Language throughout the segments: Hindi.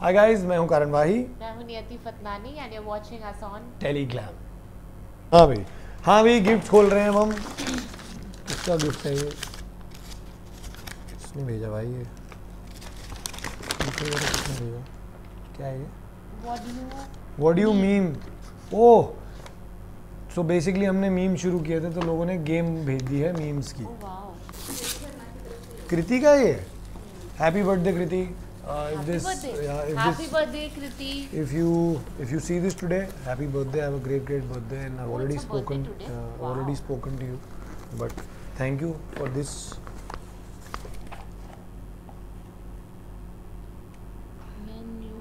हाय गाइस मैं हूँ करण वाही मैं हूँ Niyati Fatnani and you are watching us on Telegram हाँ भाई। हाँ भाई गिफ्ट खोल रहे हैं हम। किसका गिफ्ट है ये? किसने भेजा भाई ये? किसने भेजा क्या है ये? What do you what do you mean oh so basically हमने मीम शुरू किए थे तो लोगों ने गेम भेज दी है मीम्स की। ओह कृति का ये? Happy birthday Kriti. If happy this birthday yeah if happy this birthday Kriti if you if you see this today happy birthday have a great great birthday and i've Oh, already spoken uh, already spoken to you but thank you for this when you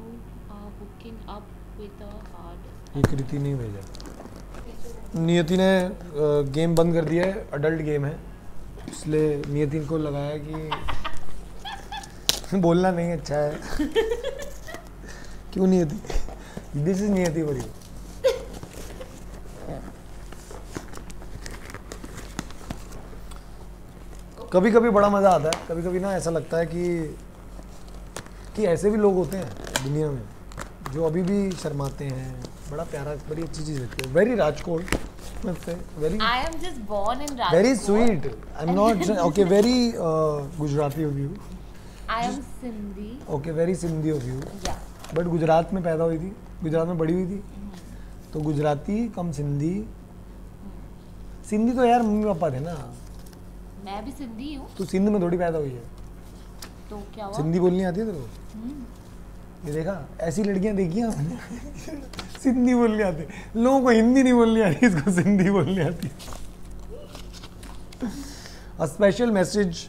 are hooking up with a hard ये कृति नहीं भेजा नियति ने गेम बंद कर दिया है अडल्ट गेम है इसलिए नियति को लगाया कि बोलना नहीं अच्छा है। क्यों Niyati this is Niyati for you कभी कभी बड़ा मज़ा आता है। कभी कभी ना ऐसा लगता है कि कि ऐसे भी लोग होते हैं दुनिया में जो अभी भी शर्माते हैं। बड़ा प्यारा बड़ी अच्छी चीज़ लगती है। Very Rajkot very I am just born in Rajkot. Very sweet I am not okay very Gujarati of you I am Sindhi. Okay very Sindhi of you. But Gujarat में पैदा हुई थी गुजरात में बड़ी हुई थी तो गुजराती कम सिंधी। सिंधी तो यार मम्मी पापा थे ना। मैं भी सिंधी हूँ। तू सिंध में थोड़ी पैदा हुई है। तो क्या हुआ? सिंधी बोलनी आती है तेरे को? हम्म, ये देखा ऐसी लड़कियाँ देखी हैं हमने सिंधी बोलनी आती। लोगों को हिंदी नहीं बोलनी आती इसको सिंधी बोलनी आती a special message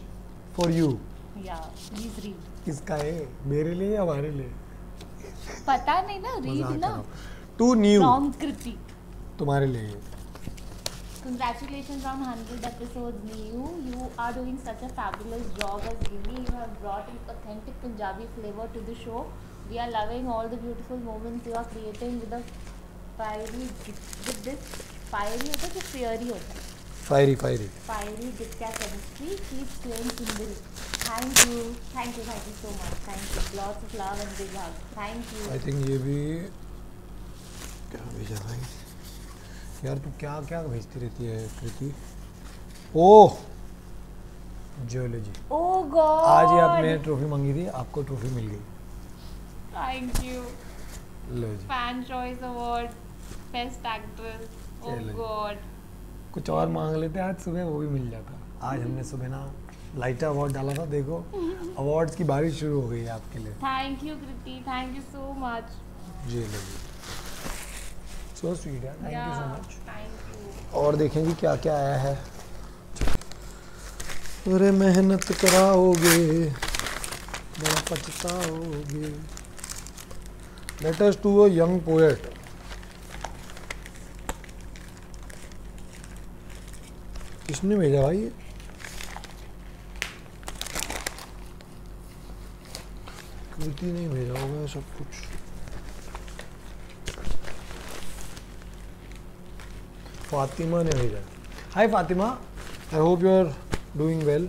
for you किसका है मेरे लिए या हमारे लिए पता नहीं ना कर ना टू न्यू from कृति तुम्हारे लिए Congratulations on 100 episodes, Niyu. You are doing such a fabulous job as Gimi. You have brought an authentic Punjabi flavor to the show. We are loving all the beautiful moments you are creating with the fiery, with this fiery होता है कि fiery होता है fiery fiery fiery Ditya chemistry. Keep playing Sundari. Thank you, thank you, thank you so much. Thank you. Lots of love and big hug. Thank you. I think ये भी क्या भेजा भाई यार तू क्या क्या भेजती रहती है Kriti oh geology Oh God. आज ही आपने ट्रॉफी मांगी थी आपको ट्रॉफी मिल गई Thank you. Low ji Fan Choice Award, Best Actress. Oh चलो। कुछ और मांग लेते आज सुबह वो भी मिल जाता। आज हमने सुबह ना लाइटा अवार्ड डाला था देखो। अवार्ड्स की बारिश शुरू हो गई है आपके लिए। Thank you, Kriti. Thank you so much. जी लो जी। सो स्वीट है थैंक यू सो मच और देखेंगे क्या क्या आया है। अरे मेहनत कराओगे बड़ा पछताओगे। Letters to a young poet किसने भेजा भाई। ये कृति नहीं भेजा होगा सब कुछ। फातिमा ने भेजा hi Fatima. I hope you are doing well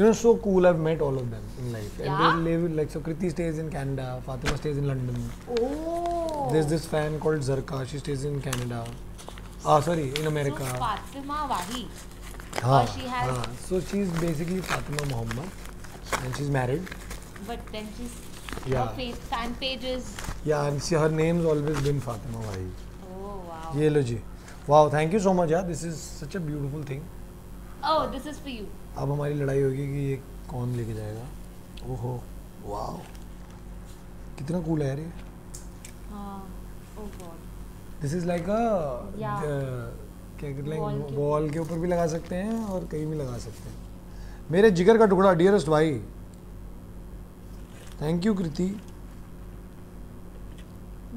you know so cool I met all of them in life and they live like so Kriti stays in Canada Fatima stays in London this this fan called Zarka she stays in Canada ah sorry in america So Fatima Wahi. हाँ, she has- हाँ. so she's basically fatima muhammad and she's married But then she's Yeah. her fa- fan page is yeah and she, her name's always been fatima wahi oh wow. ये लो जी wow thank you so much यार this is such a beautiful thing Oh, this is for you. अब हमारी लड़ाई होगी कि ये कौन लेके जाएगा ओहो वाह कितना कूल है यार ये हाँ. Oh God. This is like a. क्या कहते हैं वॉल के ऊपर भी लगा सकते हैं और कहीं भी लगा सकते हैं मेरे जिगर का टुकड़ा डियरेस्ट भाई thank you Kriti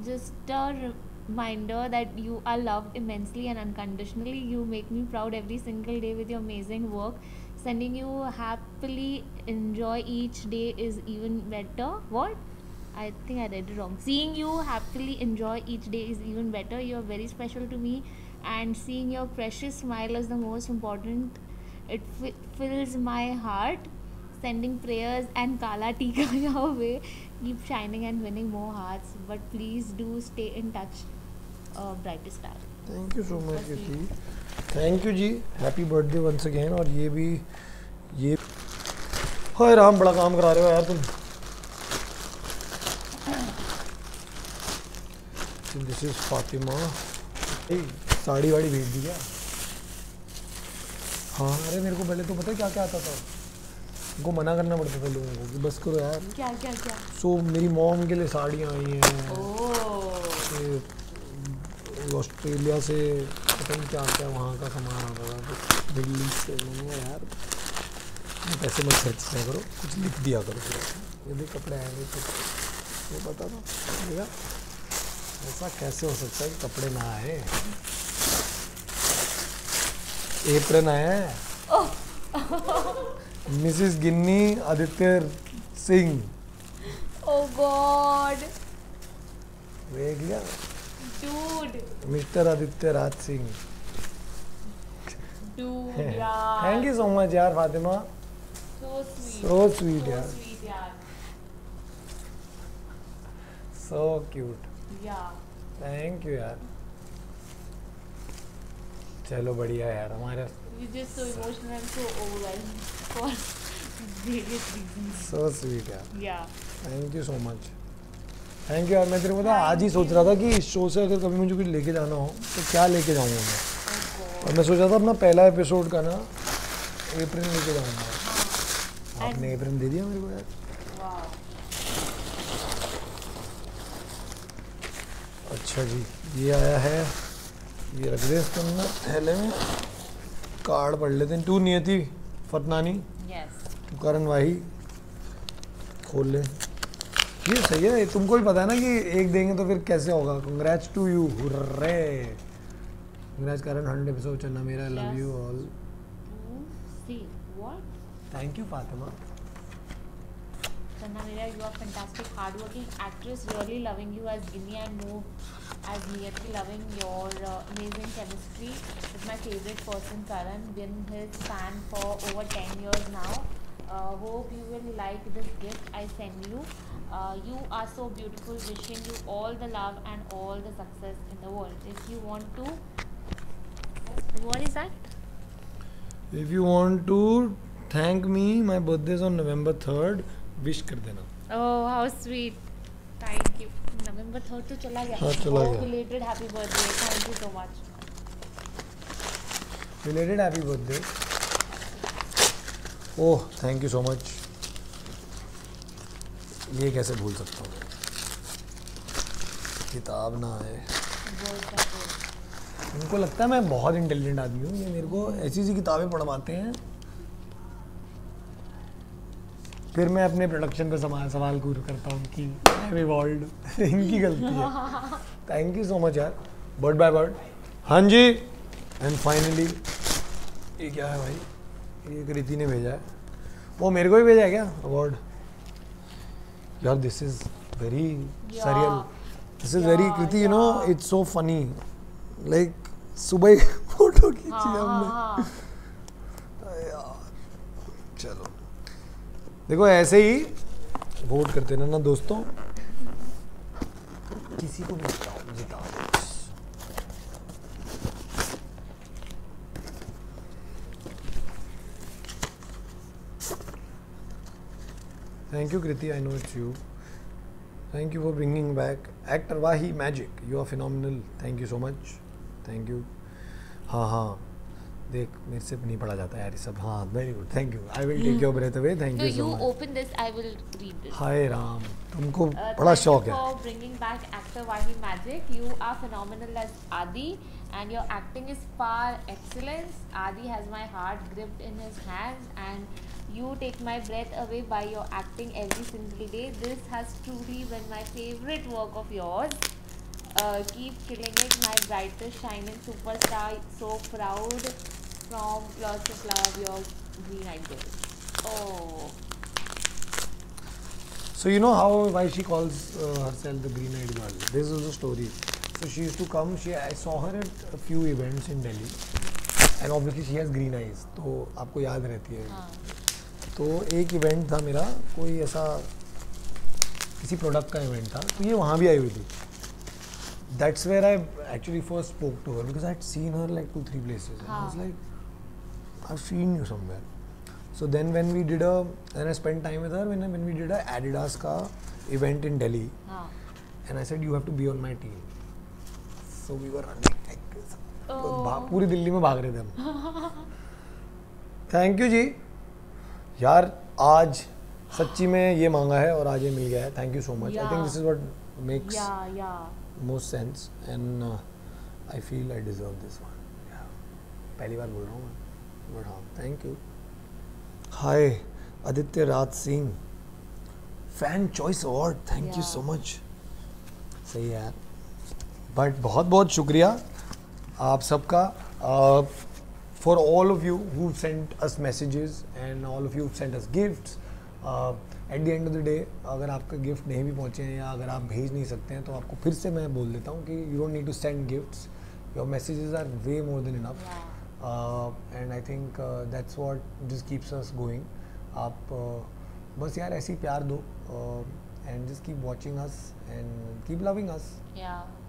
Just a reminder that you are loved immensely and unconditionally. You make me proud every single day with your amazing work. Sending you happily enjoy each day is even better. What? I think I read it wrong. Seeing you happily enjoy each day is even better. You're very special to me, and seeing your precious smile is the most important. It fi- fills my heart. sending prayers and Kala Tika your way. Keep shining and winning more hearts. But please do stay in touch, uh, brightest star. Thank you so much Kriti thank you ji happy birthday once again और ये भी ये हाय राम बड़ा काम करा रहे हो यार तुम दिस इज़ फातिमा ए, साड़ी वाड़ी भेज दी क्या? हाँ अरे मेरे को पहले तो पता है क्या क्या आता था? उनको मना करना पड़ता था लोगों को कि बस करो यार। क्या क्या क्या? सो so, मेरी मॉम के लिए साड़ियाँ आई हैं. ऑस्ट्रेलिया से पता नहीं क्या क्या वहाँ का सामान आता था मिडल से मैंने यार पैसे मत खर्च किया करो कुछ लिख दिया करो। ये भी कपड़े आएँगे तो पता था? देखा ऐसा कैसे हो सकता है कि कपड़े ना आए? एप्रन आया है। Mrs Ginni Aditya Singh. Oh God. देख लिया Dude. Mister Aditya Raj Singh. Thank you so much यार फातिमा। सो स्वीट यार। So cute Yeah. Thank you यार। चलो बढ़िया यार हमारे You're just so emotional and so overwhelmed for various reasons. So sweet यार। Yeah. Thank you so much thank you यार मैं तेरे को है, आज ही सोच रहा था कि इस शो से अगर कभी मुझे कुछ लेके जाना हो तो क्या लेके जाऊँगा मैं? Oh और मैं सोच रहा था अपना पहला एपिसोड का ना एप्रिल लेके जाऊँगा। आपने एप्रिल दे दिया मेरे को यार Wow. अच्छा जी ये आया है। ये रख दे इसके अंदर थैले में। कार्ड पढ़ लेते हैं। To Niyati Fatnani. Yes. To Karan Wahi. खोल ले। ये सही है तुमको भी पता है ना कि एक देंगे तो फिर कैसे होगा? Congrats to you hurray. Congrats Karan hundred episode चलना मेरा। Love you all? Thank you Fatima Aparna Mira, you are fantastic, hardworking actress, really loving you as Ginny and Mo as nearly loving your uh, amazing chemistry with my favorite person Karan, been his fan for over 10 years now. Uh, hope you will like this gift I send you. Uh, you are so beautiful, wishing you all the love and all the success in the world. If you want to, what is that? If you want to thank me, my birthday is on November 3rd. विश कर देना Oh, how sweet. Thank you. November 3rd to चला गया. हाँ, चला गया. belated happy birthday. Thank you so much. Related happy birthday oh thank you so much ये कैसे भूल सकता हूँ किताब ना आए Gold का gold. उनको लगता है मैं बहुत इंटेलिजेंट आदमी हूँ ये मेरे को ऐसी ऐसी किताबें पढ़वाते हैं फिर मैं अपने प्रोडक्शन पे सवाल सवाल कूर करता हूँ कि रिवॉल्ड इनकी गलती है। थैंक यू सो मच यार। बर्ड बाय बर्ड हाँ जी। एंड फाइनली ये क्या है भाई? ये कृति ने भेजा है। वो मेरे को भी भेजा है क्या? अवार्ड यार this is very surreal this is very Kriti you know it's so funny like सुबह फ़ोटो खींची हाँ, हमने। हाँ, हाँ. यार, चलो। देखो, ऐसे ही वोट करते रहना दोस्तों। किसी को भी thank you Kriti I know it's you thank you for bringing back actor Wahi magic you are phenomenal thank you so much thank you हाँ हाँ देख मेरे से नहीं पढ़ा जाता यार ये सब हाँ very good thank you I will take your breath away thank you you so much open this, I will read this. हाय राम तुमको Uh, बड़ा शौक है for bringing back actor Wahi Magic. You are phenomenal as Adi, and your acting is far excellence. Adi has my heart gripped in his hands, and you take my breath away by your acting every single day. This has truly been my favorite work of yours. Uh, keep killing it, my brightest shining superstar. So proud from lots of love, your green-eyed girl. Oh. So you know how why she calls uh, herself the green eyed girl. This is the story. So she used to come. She I saw her at a few events in Delhi, and obviously she has green eyes. तो आपको याद रहती है. हाँ. तो एक इवेंट था मेरा कोई ऐसा किसी प्रोडक्ट का इवेंट था तो ये वहाँ भी आई हुई थी that's where I actually first spoke to her because I had seen her like two three places I was हाँ. Like I seen you somewhere so then when we did a then I spend time with her when when we did a Adidas का इवेंट इन दिल्ली हाँ and I said you have to be on my team. So we were running like this. Oh. पूरी दिल्ली में भाग रहे थे हम। थैंक यू जी यार आज सच्ची में ये मांगा है और आज ये मिल गया है। Thank you so much I think this is what makes most sense and I feel I deserve this one पहली बार बोल रहा हूँ मैं। हाँ thank you hi Aditya Raj Singh fan choice award thank you so much सही है बट बहुत बहुत शुक्रिया आप सबका for all of you who sent us messages and all of you sent us gifts at the end of the day अगर आपका गिफ्ट नहीं भी पहुँचे हैं या अगर आप भेज नहीं सकते हैं तो आपको फिर से मैं बोल देता हूँ कि you don't need to send gifts your messages are way more than enough and I think that's what just keeps us going आप uh, बस यार ऐसे ही प्यार दो and just keep watching us and keep loving us yeah.